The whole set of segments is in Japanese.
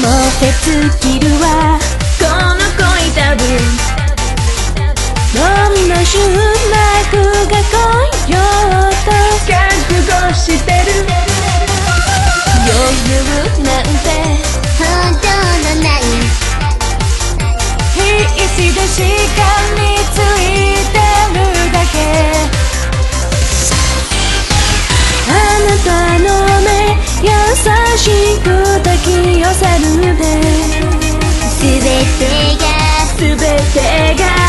もて尽きるわ全てが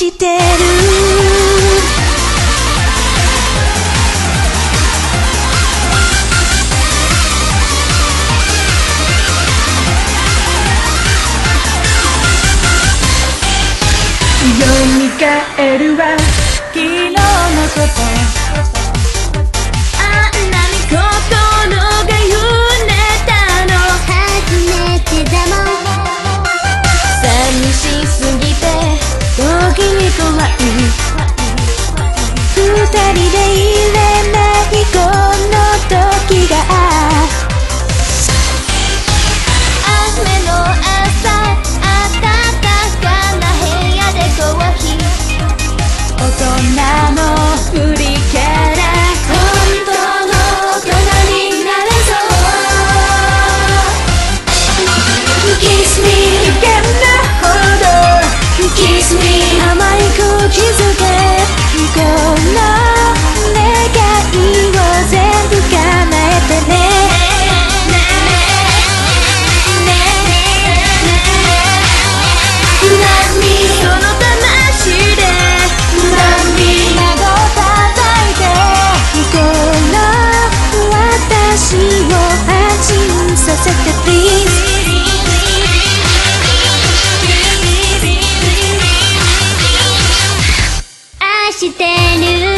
してる。蘇るは昨日のこと。してる